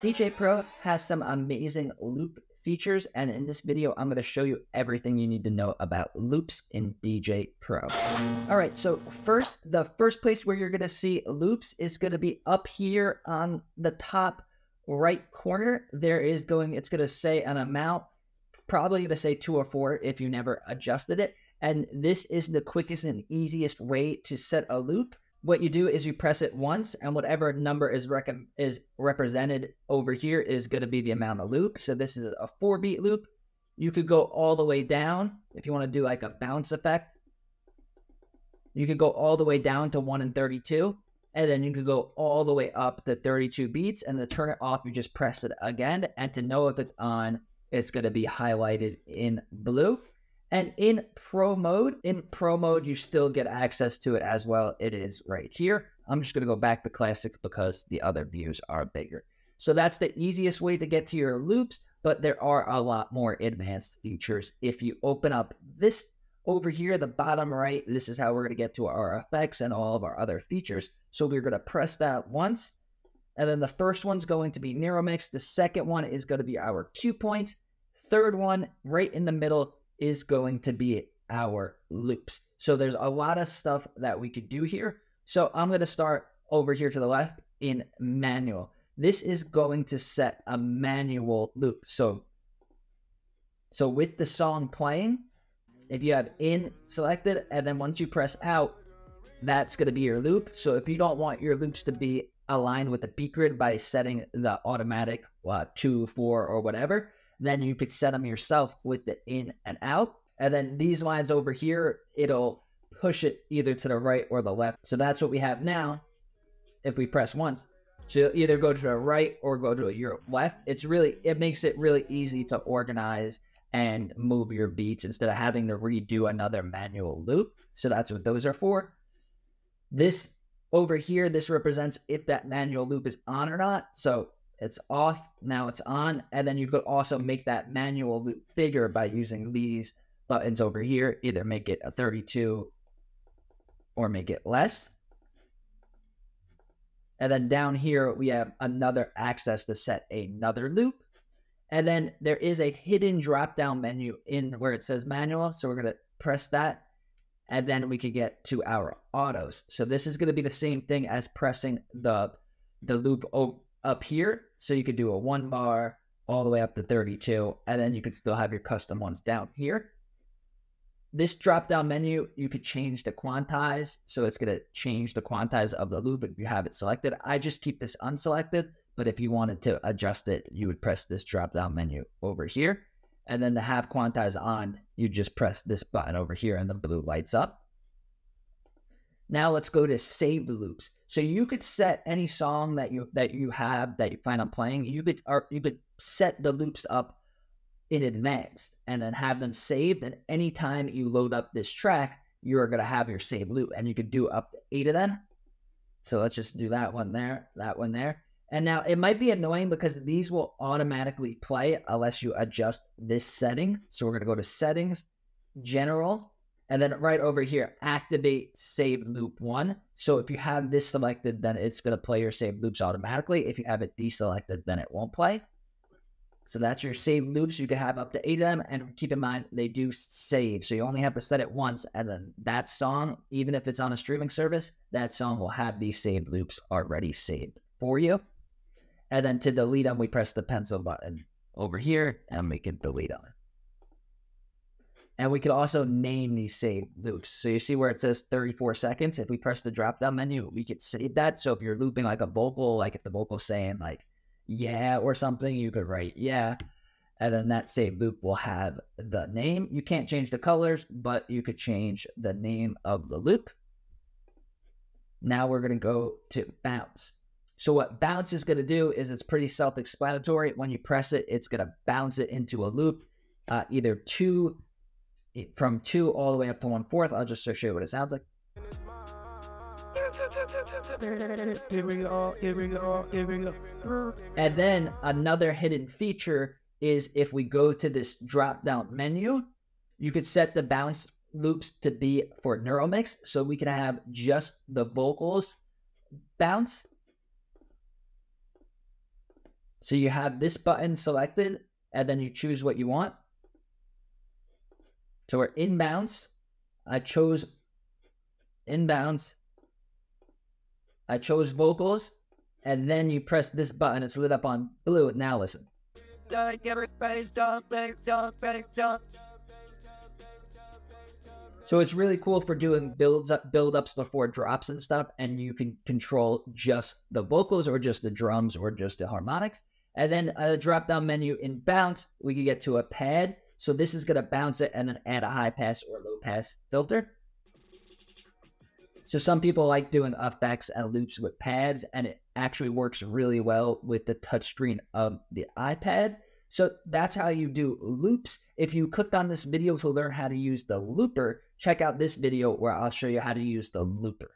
Djay Pro has some amazing loop features, and in this video, I'm going to show you everything you need to know about loops in Djay Pro. All right, so first, the first place where you're going to see loops is going to be up here on the top right corner. There is going, it's going to say an amount, probably going to say two or four if you never adjusted it. And this is the quickest and easiest way to set a loop what you do is you press it once and whatever number is rec- is represented over here is going to be the amount of loop. So this is a four beat loop. You could go all the way down if you want to do like a bounce effect. You could go all the way down to 1 and 32 and then you could go all the way up to 32 beats and to turn it off you just press it again. And to know if it's on it's going to be highlighted in blue and in pro mode, in pro mode, you still get access to it as well. It is right here. I'm just going to go back to classics because the other views are bigger. So that's the easiest way to get to your loops, but there are a lot more advanced features. If you open up this over here, the bottom right, this is how we're going to get to our effects and all of our other features. So we're going to press that once, and then the first one's going to be Neural Mix. The second one is going to be our cue point. Third one, right in the middle, is going to be our loops. So there's a lot of stuff that we could do here. So I'm going to start over here to the left in manual. This is going to set a manual loop. So, so with the song playing, if you have in selected and then once you press out, that's going to be your loop. So if you don't want your loops to be aligned with the beat grid by setting the automatic uh, two, four, or whatever, then you could set them yourself with the in and out. And then these lines over here, it'll push it either to the right or the left. So that's what we have now. If we press once, so either go to the right or go to your left. It's really, it makes it really easy to organize and move your beats instead of having to redo another manual loop. So that's what those are for. This over here, this represents if that manual loop is on or not. So it's off, now it's on, and then you could also make that manual loop bigger by using these buttons over here, either make it a 32 or make it less. And then down here, we have another access to set another loop. And then there is a hidden drop down menu in where it says manual. So we're going to press that. And then we can get to our autos. So this is going to be the same thing as pressing the, the loop up here. So you could do a one bar all the way up to 32, and then you could still have your custom ones down here. This drop down menu, you could change the quantize. So it's going to change the quantize of the loop if you have it selected. I just keep this unselected, but if you wanted to adjust it, you would press this drop down menu over here. And then to have quantize on, you just press this button over here and the blue lights up. Now let's go to save the loops. So you could set any song that you that you have that you plan on playing. You could or you could set the loops up in advance and then have them saved. And anytime you load up this track, you are gonna have your save loop, and you could do up to eight of them. So let's just do that one there, that one there. And now it might be annoying because these will automatically play unless you adjust this setting. So we're gonna go to settings, general, and then right over here, activate save loop one. So if you have this selected, then it's going to play your save loops automatically. If you have it deselected, then it won't play. So that's your save loops. You can have up to eight of them. And keep in mind, they do save. So you only have to set it once. And then that song, even if it's on a streaming service, that song will have these saved loops already saved for you. And then to delete them, we press the pencil button over here and we can delete them. And we could also name these saved loops. So you see where it says 34 seconds. If we press the drop down menu, we could save that. So if you're looping like a vocal, like if the vocal's saying like yeah or something, you could write yeah. And then that save loop will have the name. You can't change the colors, but you could change the name of the loop. Now we're going to go to bounce. So what bounce is going to do is it's pretty self-explanatory. When you press it, it's going to bounce it into a loop, uh, either two from two all the way up to one fourth. I'll just show you what it sounds like. And then another hidden feature is if we go to this drop down menu, you could set the bounce loops to be for Neural Mix. So we can have just the vocals bounce. So you have this button selected, and then you choose what you want. So we're inbounds. I chose inbounds. I chose vocals, and then you press this button. It's lit up on blue. Now listen. So it's really cool for doing builds up build ups before drops and stuff, and you can control just the vocals or just the drums or just the harmonics. And then a drop down menu in bounce, we can get to a pad. So this is gonna bounce it and then add a high pass or low pass filter. So some people like doing effects and loops with pads, and it actually works really well with the touchscreen of the iPad. So that's how you do loops. If you clicked on this video to learn how to use the looper, check out this video where I'll show you how to use the looper.